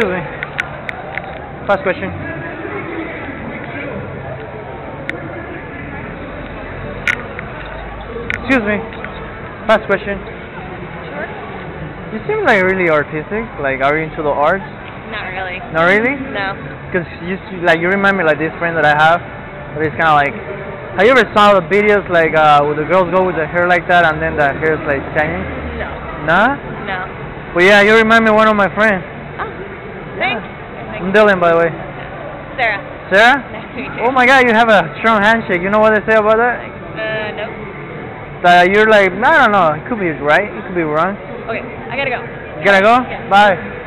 Excuse me. Last question. Excuse me. Last question. Sure. You seem like really artistic. Like, are you into the arts? Not really. Not really? No. Because you like you remind me like this friend that I have, but it's kind of like. Have you ever saw the videos like uh, where the girls go with the hair like that and then the hair is like shining? No. Nah. No. Well, yeah, you remind me of one of my friends. Thanks. I'm Dylan, by the way. Sarah. Sarah? Nice to meet you. Oh my God, you have a strong handshake. You know what they say about that? Uh, no. That you're like, I don't know. It could be right. It could be wrong. Okay, I gotta go. You gotta go. Yeah. Bye.